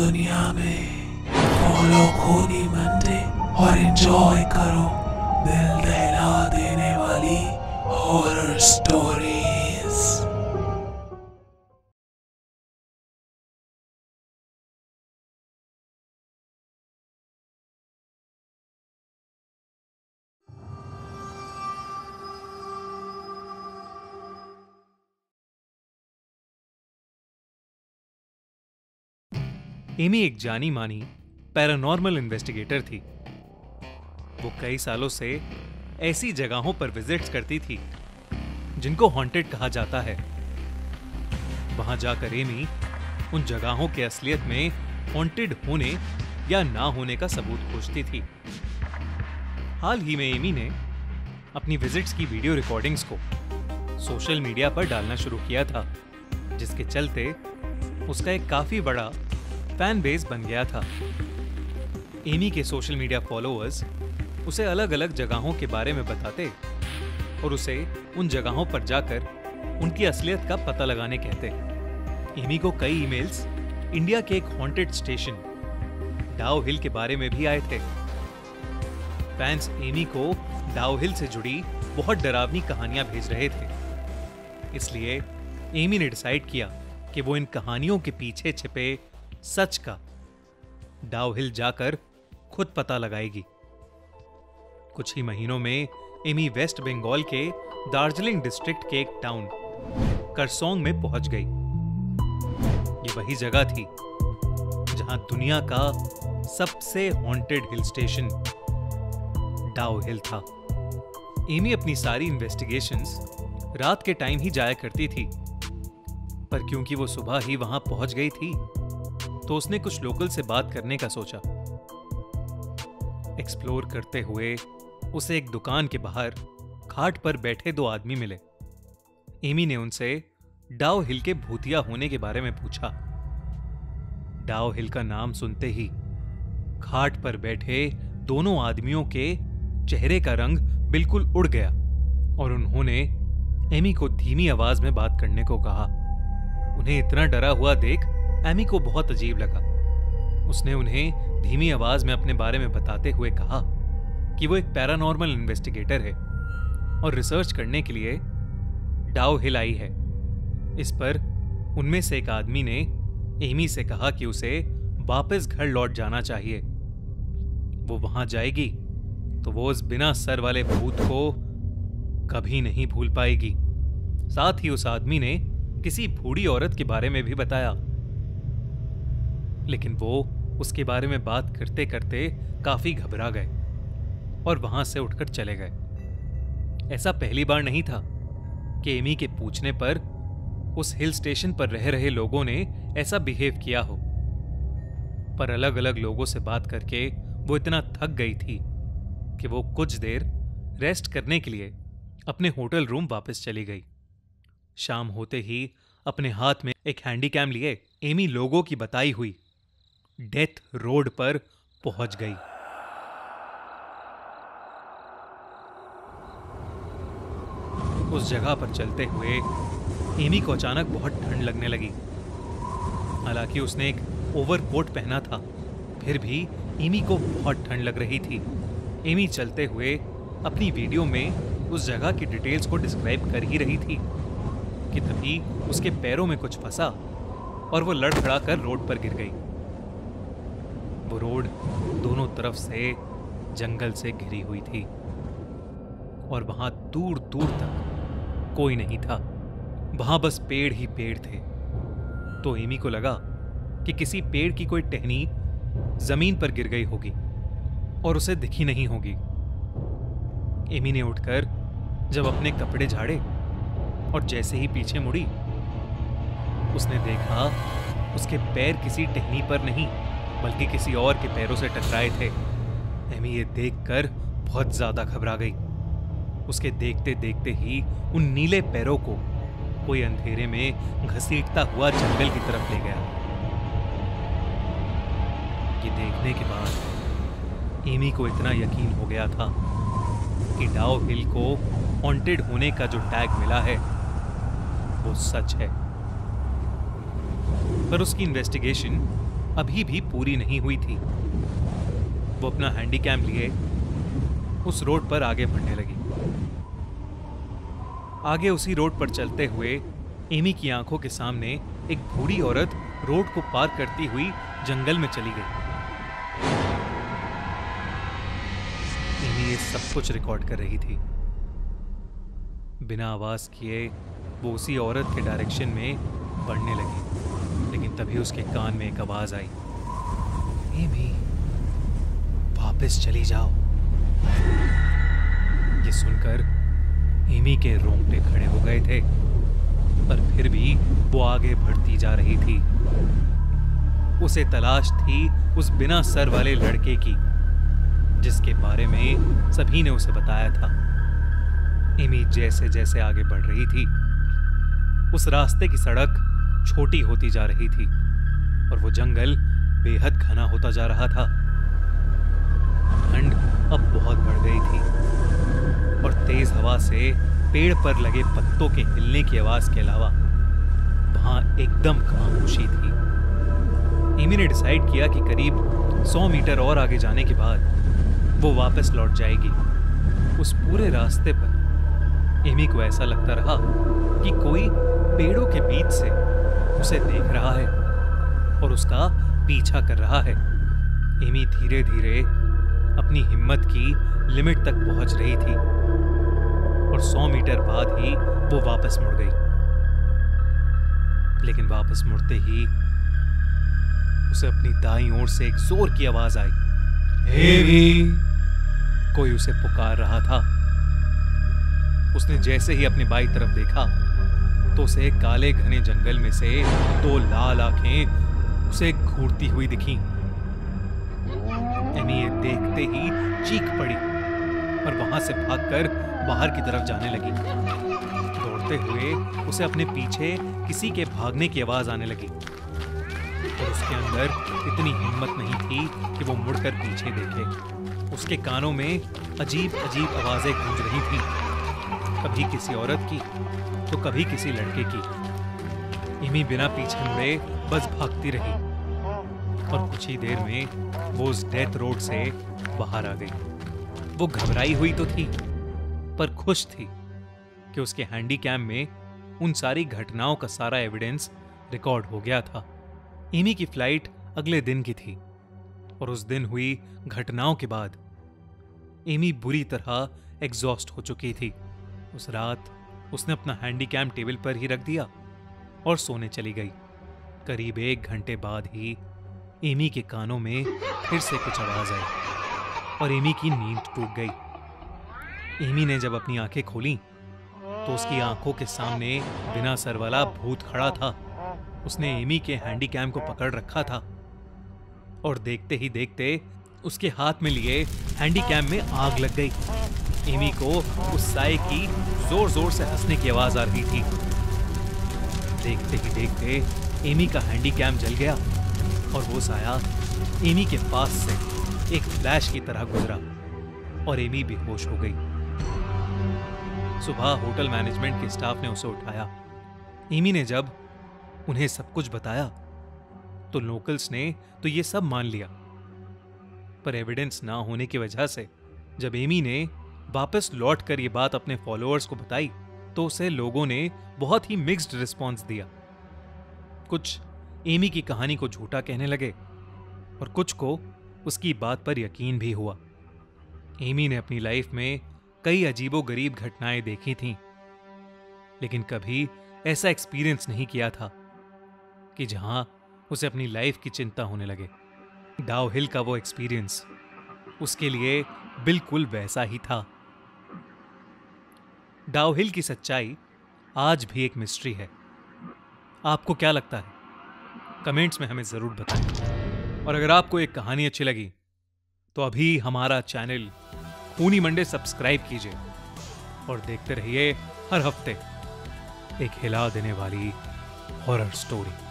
दुनिया में फॉलो खूनी मंडे और एंजॉय करो। दिल दहला देने वाली हॉरर स्टोरीज एमी एक जानी मानी पैरानॉर्मल इन्वेस्टिगेटर थी। वो कई सालों से ऐसी जगहों पर विजिट्स करती थी, जिनको हॉन्टेड कहा जाता है। वहाँ जाकर एमी उन जगहों के असलियत में हॉन्टेड होने या ना होने का सबूत खोजती थी। हाल ही में एमी ने अपनी विजिट्स की वीडियो रिकॉर्डिंग्स को सोशल मीडिया पर डालना शुरू किया था, जिसके चलते उसका एक काफ़ी बड़ा फ़ैन बेस बन गया था। एमी के सोशल मीडिया फॉलोअर्स उसे अलग अलग जगहों के बारे में बताते और उसे उन जगहों पर जाकर उनकी असलियत का पता लगाने कहते। एमी को कई ईमेल्स इंडिया के एक हॉन्टेड स्टेशन डाउ हिल के बारे में भी आए थे। फैंस एमी को डाउ हिल से जुड़ी बहुत डरावनी कहानियाँ भेज रहे थे। इसलिए एमी ने डिसाइड किया कि वो इन कहानियों के पीछे छिपे सच का। डाउ हिल जाकर खुद पता लगाएगी। कुछ ही महीनों में एमी वेस्ट बंगाल के दार्जिलिंग डिस्ट्रिक्ट के एक टाउन, करसोंग में पहुँच गई। ये वही जगह थी जहाँ दुनिया का सबसे haunted hill station Dow Hill था। एमी अपनी सारी इन्वेस्टिगेशंस रात के टाइम ही जाया करती थी, पर क्योंकि वो सुबह ही वहाँ पहुँच गई थी तो उसने कुछ लोकल से बात करने का सोचा। एक्सप्लोर करते हुए उसे एक दुकान के बाहर खाट पर बैठे दो आदमी मिले। एमी ने उनसे डाउ हिल के भूतिया होने के बारे में पूछा। डाउ हिल का नाम सुनते ही खाट पर बैठे दोनों आदमियों के चेहरे का रंग बिल्कुल उड़ गया और उन्होंने एमी को धीमी आवाज़ में बात करने को कहा। उन्हें इतना डरा हुआ देख एमी को बहुत अजीब लगा। उसने उन्हें धीमी आवाज़ में अपने बारे में बताते हुए कहा कि वो एक पैरानॉर्मल इन्वेस्टिगेटर है और रिसर्च करने के लिए डाउ हिल आई है। इस पर उनमें से एक आदमी ने एमी से कहा कि उसे वापस घर लौट जाना चाहिए। वो वहाँ जाएगी तो वो उस बिना सर वाले भूत को कभी नहीं भूल पाएगी। साथ ही उस आदमी ने किसी बूढ़ी औरत के बारे में भी बताया। लेकिन वो उसके बारे में बात करते करते काफ़ी घबरा गए और वहाँ से उठकर चले गए। ऐसा पहली बार नहीं था कि एमी के पूछने पर, उस हिल स्टेशन पर रह रहे लोगों ने ऐसा बिहेव किया हो। पर अलग अलग लोगों से बात करके वो इतना थक गई थी कि वो कुछ देर रेस्ट करने के लिए अपने होटल रूम वापस चली गई। शाम होते ही अपने हाथ में एक हैंडीकैम लिए एमी लोगों की बताई हुई डेथ रोड पर पहुँच गई। उस जगह पर चलते हुए एमी को अचानक बहुत ठंड लगने लगी। हालाँकि उसने एक ओवरकोट पहना था, फिर भी एमी को बहुत ठंड लग रही थी। एमी चलते हुए अपनी वीडियो में उस जगह की डिटेल्स को डिस्क्राइब कर ही रही थी कि तभी उसके पैरों में कुछ फंसा और वो लड़खड़ा कर रोड पर गिर गई। वो रोड दोनों तरफ़ से जंगल से घिरी हुई थी। और वहाँ दूर दूर तक कोई नहीं था। वहाँ बस पेड़ ही पेड़ थे। तो एमी को लगा कि किसी पेड़ की कोई टहनी ज़मीन पर गिर गई होगी और उसे दिखी नहीं होगी। एमी ने उठकर जब अपने कपड़े झाड़े और जैसे ही पीछे मुड़ी, उसने देखा उसके पैर किसी टहनी पर नहीं। बल्कि किसी और के पैरों से टकराए थे। एमी ये देखकर बहुत ज़्यादा घबरा गई। उसके देखते देखते ही उन नीले पैरों को कोई अंधेरे में घसीटता हुआ जंगल की तरफ़ ले गया। ये देखने के बाद एमी को इतना यकीन हो गया था कि डाओ हिल को हॉन्टेड होने का जो टैग मिला है, वो सच है। पर उसकी इन्वेस्टिगेशन अभी भी पूरी नहीं हुई थी। वो अपना हैंडीकैम लिए उस रोड पर आगे बढ़ने लगी। आगे उसी रोड पर चलते हुए एमी की आँखों के सामने एक बूढ़ी औरत रोड को पार करती हुई जंगल में चली गई। एमी ये सब कुछ रिकॉर्ड कर रही थी। बिना आवाज़ किए वो उसी औरत के डायरेक्शन में बढ़ने लगी। तभी उसके कान में एक आवाज़ आई। एमी वापस चली जाओ। ये सुनकर एमी के रोंगटे खड़े हो गए थे, पर फिर भी वो आगे बढ़ती जा रही थी। उसे तलाश थी उस बिना सर वाले लड़के की, जिसके बारे में सभी ने उसे बताया था। एमी जैसे जैसे आगे बढ़ रही थी। उस रास्ते की सड़क छोटी होती जा रही थी, और वो जंगल बेहद घना होता जा रहा था। ठंड अब बहुत बढ़ गई थी, और तेज हवा से पेड़ पर लगे पत्तों के हिलने की आवाज़ के अलावा वहाँ एकदम खामोशी थी। एमी ने डिसाइड किया कि करीब 100 मीटर और आगे जाने के बाद वो वापस लौट जाएगी। उस पूरे रास्ते पर एमी को ऐसा लगता रहा कि कोई पेड़ों के बीच से उसे देख रहा है और उसका पीछा कर रहा है। एमी धीरे धीरे अपनी हिम्मत की लिमिट तक पहुँच रही थी और 100 मीटर बाद ही वो वापस मुड़ गई। लेकिन वापस मुड़ते ही उसे अपनी दाई ओर से एक ज़ोर की आवाज़ आई। एमी कोई उसे पुकार रहा था। उसने जैसे ही अपनी बाई तरफ़ देखा तो उसे काले घने जंगल में से दो लाल आँखें उसे घूरती हुई दिखी। एमी ये देखते ही चीख पड़ी और वहाँ से भागकर बाहर की तरफ़ जाने लगी। दौड़ते हुए उसे अपने पीछे किसी के भागने की आवाज़ आने लगी। और उसके अंदर इतनी हिम्मत नहीं थी कि वो मुड़कर पीछे देखे। उसके कानों में अजीब अजीब आवाज़ें गूंज रही थी। कभी किसी औरत की तो कभी किसी लड़के की। इमी बिना पीछे मुड़े बस भागती रही। और कुछ ही देर में वो उस डेथ रोड से बाहर आ गई। वो घबराई हुई तो थी, पर खुश थी कि उसके हैंडी कैम में उन सारी घटनाओं का सारा एविडेंस रिकॉर्ड हो गया था। इमी की फ़्लाइट अगले दिन की थी, और उस दिन हुई घटनाओं के बाद एमी बुरी तरह एग्जॉस्ट हो चुकी थी। उस रात उसने अपना हैंडीकैम टेबल पर ही रख दिया और सोने चली गई। करीब एक घंटे बाद ही एमी के कानों में फिर से कुछ आवाज़ आई और एमी की नींद टूट गई। एमी ने जब अपनी आँखें खोली तो उसकी आँखों के सामने बिना सर वाला भूत खड़ा था। उसने एमी के हैंडीकैम को पकड़ रखा था और देखते ही देखते उसके हाथ में लिए हैंडीकैम में आग लग गई। एमी को उस साय की ज़ोर ज़ोर से हंसने की आवाज़ आ रही थी। देखते ही देखते एमी का हैंडीकैम जल गया और वो साया एमी के पास से एक फ्लैश की तरह गुजरा और एमी बेहोश हो गई। सुबह होटल मैनेजमेंट के स्टाफ ने उसे उठाया। एमी ने जब उन्हें सब कुछ बताया तो लोकल्स ने तो ये सब मान लिया। पर एविडेंस ना होने की वजह से जब एमी ने वापस लौट कर ये बात अपने फॉलोअर्स को बताई तो उसे लोगों ने बहुत ही मिक्स्ड रिस्पॉन्स दिया। कुछ एमी की कहानी को झूठा कहने लगे और कुछ को उसकी बात पर यकीन भी हुआ। एमी ने अपनी लाइफ में कई अजीबो गरीब घटनाएँ देखी थीं, लेकिन कभी ऐसा एक्सपीरियंस नहीं किया था कि जहाँ उसे अपनी लाइफ की चिंता होने लगे। डाउ हिल का वो एक्सपीरियंस उसके लिए बिल्कुल वैसा ही था। डाउ हिल की सच्चाई आज भी एक मिस्ट्री है। आपको क्या लगता है? कमेंट्स में हमें ज़रूर बताएँ। और अगर आपको एक कहानी अच्छी लगी तो अभी हमारा चैनल खूनी मंडे सब्सक्राइब कीजिए और देखते रहिए हर हफ़्ते एक हिला देने वाली हॉरर स्टोरी